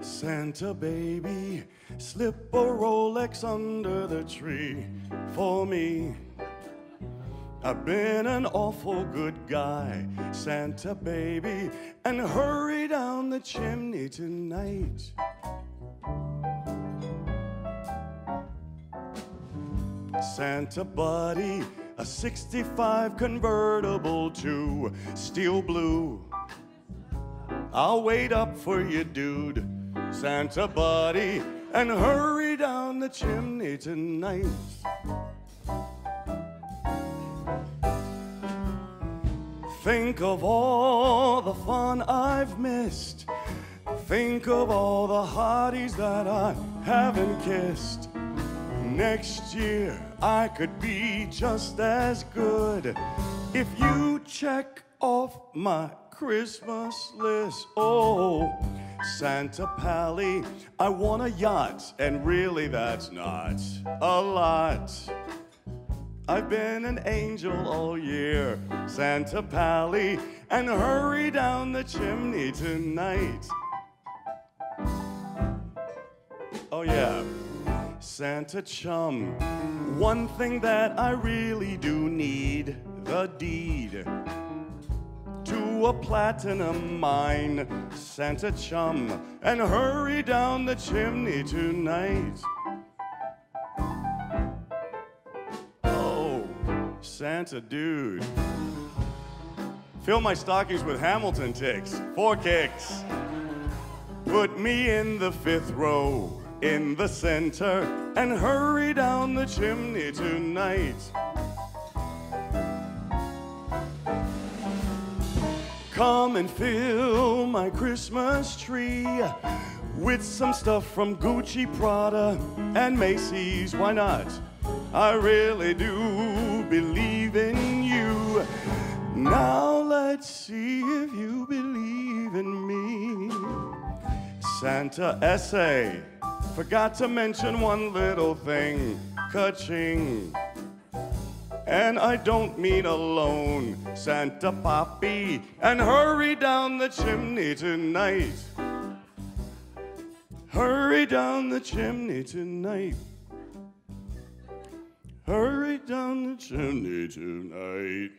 Santa baby, slip a Rolex under the tree for me. I've been an awful good guy, Santa baby, and hurry down the chimney tonight. Santa buddy, a 65 convertible to steel blue. I'll wait up for you, dude, Santa buddy, and hurry down the chimney tonight. Think of all the fun I've missed. Think of all the hotties that I haven't kissed. Next year I could be just as good if you check off my Christmas list. Oh, Santa Pally, I want a yacht, and really that's not a lot. I've been an angel all year, Santa Pally, and hurry down the chimney tonight. Oh, yeah, Santa chum. One thing that I really do need the deed to a platinum mine, Santa chum, and hurry down the chimney tonight. Oh, Santa dude. Fill my stockings with Hamilton ticks, four kicks. Put me in the fifth row, in the center, and hurry down the chimney tonight. Come and fill my Christmas tree with some stuff from Gucci, Prada, and Macy's. Why not? I really do believe in you. Now let's see if you believe in me. Santa essay. Forgot to mention one little thing. Ka-ching. And I don't mean alone, Santa Poppy, and hurry down the chimney tonight. Hurry down the chimney tonight. Hurry down the chimney tonight.